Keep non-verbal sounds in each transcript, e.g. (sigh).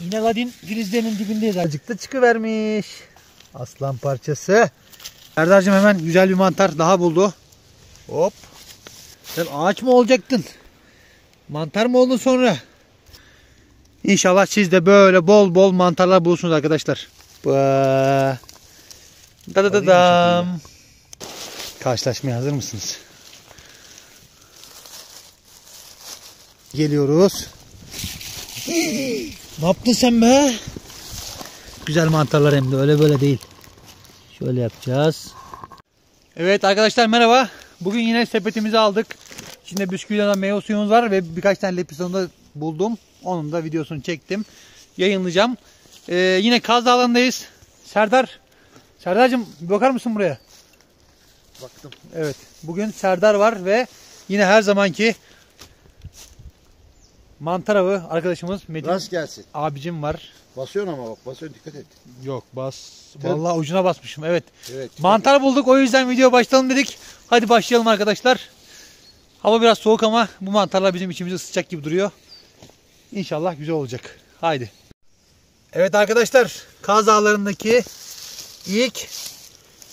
İneladin filizlerinin dibindeyiz. Azıcık da çıkıvermiş. Aslan parçası. Serdar'cığım hemen güzel bir mantar daha buldu. Hop. Sen ağaç mı olacaktın? Mantar mı oldun sonra? İnşallah siz de böyle bol bol mantarlar bulursunuz arkadaşlar. Da da da dam. Karşılaşmaya hazır mısınız? Geliyoruz. Ne yaptın sen be? Güzel mantarlar hem de öyle böyle değil. Şöyle yapacağız. Evet arkadaşlar merhaba. Bugün yine sepetimizi aldık. İçinde bisküvilerden meyve suyumuz var ve birkaç tane lepisonu da buldum. Onun da videosunu çektim. Yayınlayacağım. Ee, yine Kaz Dağları'ndayız. Serdar. Serdar'cığım bakar mısın buraya? Baktım. Evet. Bugün Serdar var ve yine her zamanki mantar avı arkadaşımız Metin Rast gelsin. abicim var. Basıyorsun ama bak basıyorsun dikkat et. Yok bas. Tabii. Vallahi ucuna basmışım. Evet. Evet. Mantar bulduk o yüzden video başlayalım dedik. Hadi başlayalım arkadaşlar. Hava biraz soğuk ama bu mantarlar bizim içimizi ısıtacak gibi duruyor. İnşallah güzel olacak. Haydi. Evet arkadaşlar Kaz Dağları'ndaki ilk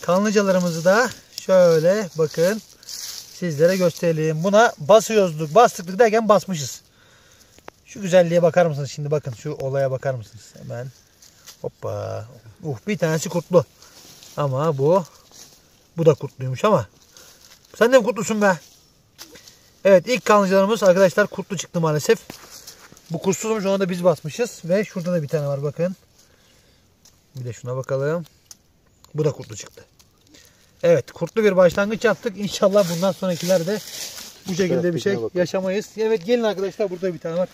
kanlıcalarımızı da şöyle bakın sizlere gösterelim. Buna basıyorduk bastık derken basmışız. Şu güzelliğe bakar mısınız şimdi bakın şu olaya bakar mısınız hemen. Hoppa. Uh bir tanesi kurtlu. Ama bu bu da kurtluymuş ama. Sen de mi kurtlusun be? Evet ilk kanlıcalarımız arkadaşlar kurtlu çıktı maalesef. Bu kurtsuzmuş ona da biz basmışız. Ve şurada da bir tane var bakın. Bir de şuna bakalım. Bu da kurtlu çıktı. Evet kurtlu bir başlangıç yaptık. İnşallah bundan sonrakiler de bu şekilde bir şey yaşamayız. Evet gelin arkadaşlar burada bir tane var.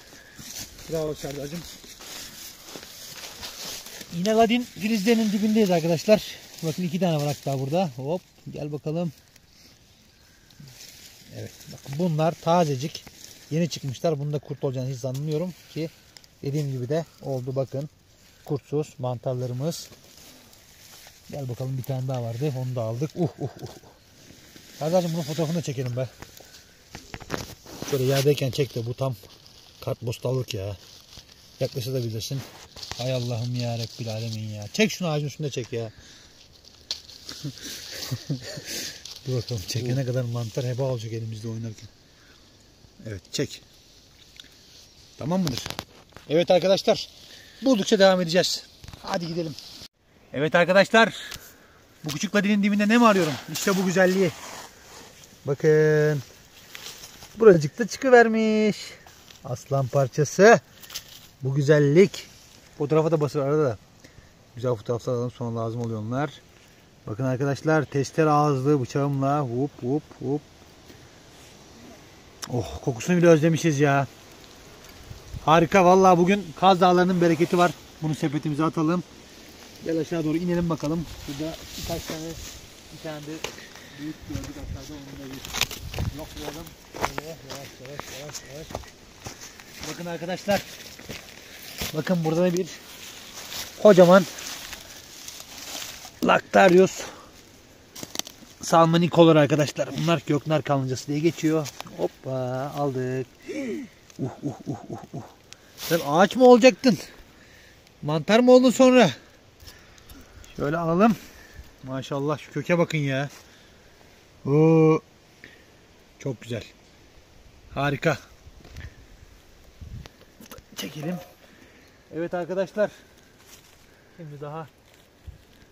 Bravo Serdar'cığım. İneladin filizlerinin dibindeyiz arkadaşlar. Bakın iki tane var hatta burada. Hop gel bakalım. Evet bakın bunlar tazecik. Yeni çıkmışlar. Bunda kurt olacağını hiç sanmıyorum ki dediğim gibi de oldu bakın. Kurtsuz mantarlarımız. Gel bakalım bir tane daha vardı. Onu da aldık. Uh uh uh. Serdar'cığım bunun fotoğrafını da çekelim be. Şöyle yerdeyken çek de bu tam kartpostallık ya. Yaklaşabilirsin. Hay Allah'ım ya Rabbil Alemin ya. Çek şunu ağacın üstünde çek ya. (laughs) Dur bakalım çekene kadar mantar heba olacak elimizde oynarken. Evet çek. Tamam mıdır? Evet arkadaşlar. Buldukça devam edeceğiz. Hadi gidelim. Evet arkadaşlar. Bu küçük ladinin dibinde ne mi arıyorum? İşte bu güzelliği. Bakın. Buracık da çıkıvermiş. Aslan parçası. Bu güzellik. Fotoğrafa da basır arada da. Güzel fotoğraflar alalım sonra lazım oluyor onlar. Bakın arkadaşlar testere ağızlı bıçağımla hop hop hop. Oh kokusunu bile özlemişiz ya. Harika vallahi bugün Kaz Dağları'nın bereketi var. Bunu sepetimize atalım. Gel aşağı doğru inelim bakalım. Burada birkaç tane bir tane de büyük gördük aşağıda onu da bir yoklayalım. Böyle yavaş yavaş yavaş yavaş. Bakın arkadaşlar. Bakın burada da bir kocaman Lactarius Salmonikolar arkadaşlar. Bunlar göknar kanlıcası diye geçiyor. Hoppa aldık. Uh uh uh uh uh. Sen ağaç mı olacaktın? Mantar mı oldun sonra? Şöyle alalım. Maşallah şu köke bakın ya. Oo. Çok güzel. Harika. Çekelim. Evet arkadaşlar. Şimdi daha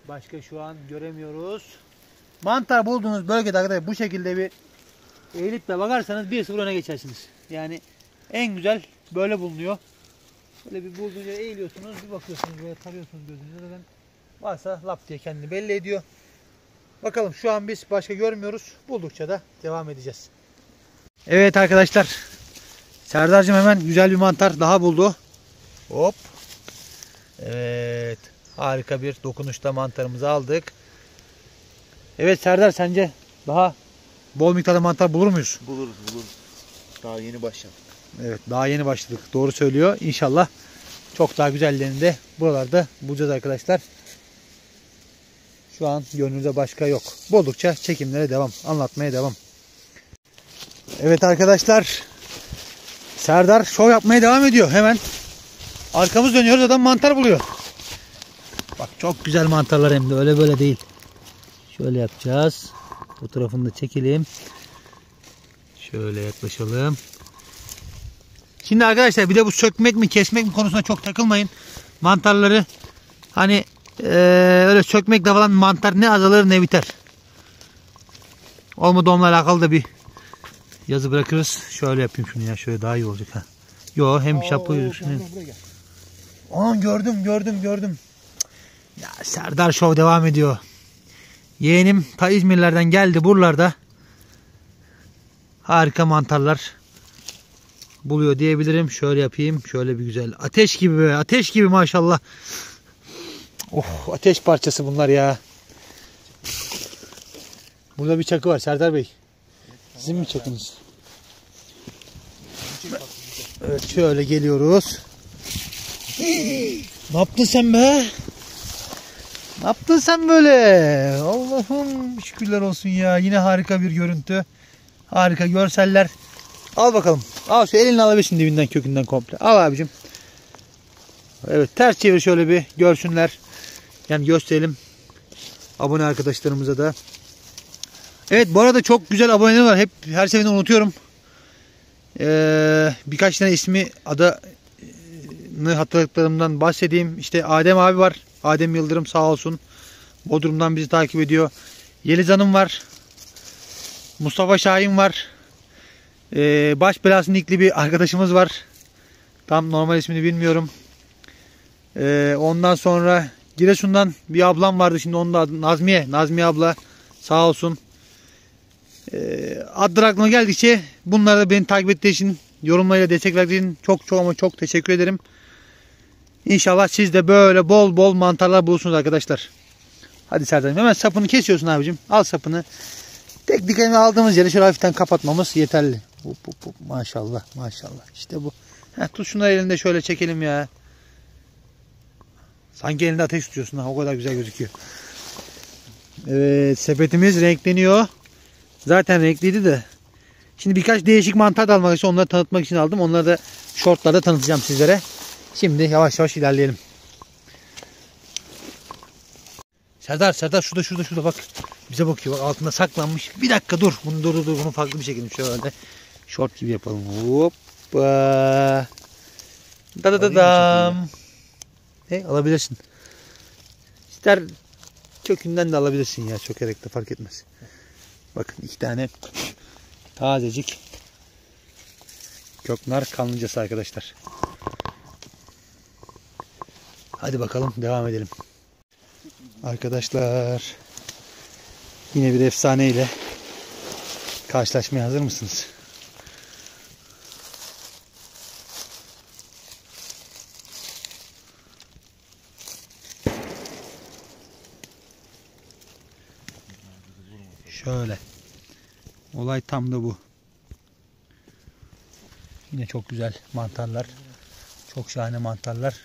başka şu an göremiyoruz. Mantar bulduğunuz bölgede arkadaşlar bu şekilde bir eğilip de bakarsanız 1-0 öne geçersiniz. Yani en güzel böyle bulunuyor. Böyle bir bulduğunca eğiliyorsunuz, bir bakıyorsunuz böyle tarıyorsunuz gözünüzü zaten varsa lap diye kendini belli ediyor. Bakalım şu an biz başka görmüyoruz. Buldukça da devam edeceğiz. Evet arkadaşlar. Serdar'cığım hemen güzel bir mantar daha buldu. Hop. Evet. Harika bir dokunuşta mantarımızı aldık. Evet Serdar sence daha bol miktarda mantar bulur muyuz? Buluruz buluruz. Daha yeni başladık. Evet daha yeni başladık. Doğru söylüyor. İnşallah çok daha güzellerini de buralarda bulacağız arkadaşlar. Şu an gönlümüzde başka yok. Buldukça çekimlere devam. Anlatmaya devam. Evet arkadaşlar. Serdar şov yapmaya devam ediyor hemen. Arkamız dönüyoruz adam mantar buluyor. Bak çok güzel mantarlar hem de öyle böyle değil. Şöyle yapacağız. Fotoğrafını da çekelim. Şöyle yaklaşalım. Şimdi arkadaşlar bir de bu sökmek mi kesmek mi konusuna çok takılmayın. Mantarları hani eee, öyle sökmekle falan mantar ne azalır ne biter. Olmadı onunla alakalı da bir yazı bırakırız. Şöyle yapayım şunu ya şöyle daha iyi olacak ha. Yo hem şapka. Aman gördüm gördüm gördüm. Ya Serdar Show devam ediyor. Yeğenim ta İzmirlerden geldi buralarda. Harika mantarlar buluyor diyebilirim. Şöyle yapayım. Şöyle bir güzel. Ateş gibi be. Ateş gibi maşallah. Oh ateş parçası bunlar ya. Burada bir çakı var Serdar Bey. Sizin mi çakınız? Evet şöyle geliyoruz. Ne yaptın sen be? Ne yaptın sen böyle? Allah'ım şükürler olsun ya. Yine harika bir görüntü. Harika görseller. Al bakalım. Al şu elini alabilirsin dibinden kökünden komple. Al abicim. Evet ters çevir şöyle bir görsünler. Yani gösterelim. Abone arkadaşlarımıza da. Evet bu arada çok güzel aboneler var. Hep her seferinde unutuyorum. Ee, birkaç tane ismi adını hatırladıklarımdan bahsedeyim. İşte Adem abi var. Adem Yıldırım sağ olsun. Bodrum'dan bizi takip ediyor. Yeliz Hanım var. Mustafa Şahin var. Ee, baş belası nikli bir arkadaşımız var. Tam normal ismini bilmiyorum. Ee, ondan sonra Giresun'dan bir ablam vardı. Şimdi onun adı Nazmiye. Nazmiye abla sağ olsun. Ee, adlar aklıma geldikçe bunlara da beni takip ettiği için yorumlarıyla destek verdiği çok çok ama çok teşekkür ederim. İnşallah siz de böyle bol bol mantarlar bulursunuz arkadaşlar. Hadi Serdar'ım hemen sapını kesiyorsun abicim. Al sapını. Tek dikenini aldığımız yere şöyle hafiften kapatmamız yeterli. Hop, hop, hop. Maşallah maşallah. İşte bu. Heh, tut şunları elinde şöyle çekelim ya. Sanki elinde ateş tutuyorsun ha. O kadar güzel gözüküyor. Evet sepetimiz renkleniyor. Zaten renkliydi de. Şimdi birkaç değişik mantar da almak için onları tanıtmak için aldım. Onları da shortlarda tanıtacağım sizlere. Şimdi yavaş yavaş ilerleyelim. Serdar, Serdar şurada şurada şurada bak. Bize bakıyor bak altında saklanmış. Bir dakika dur. Bunu dur dur. Bunu farklı bir şekilde şöyle short gibi yapalım. Hoppa. Da da da dam. E, alabilirsin. İster kökünden de alabilirsin ya. Çökerek de fark etmez. Bakın iki tane tazecik köknar kanlıcası arkadaşlar. Hadi bakalım devam edelim. Arkadaşlar yine bir efsane ile karşılaşmaya hazır mısınız? Şöyle. Olay tam da bu. Yine çok güzel mantarlar. Çok şahane mantarlar.